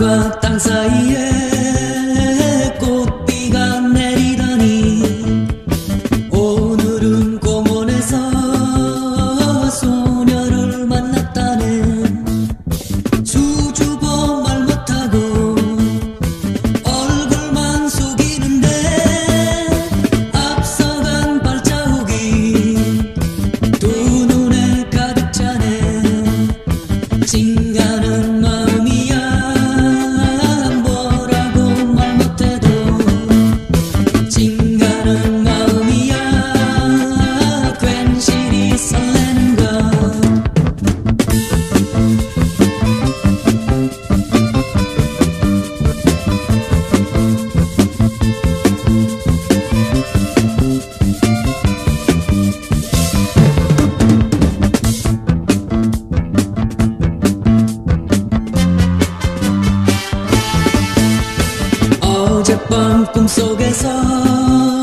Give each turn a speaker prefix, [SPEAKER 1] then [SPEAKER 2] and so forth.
[SPEAKER 1] 하늘과 땅 사이에 인간은 어젯밤 꿈속에서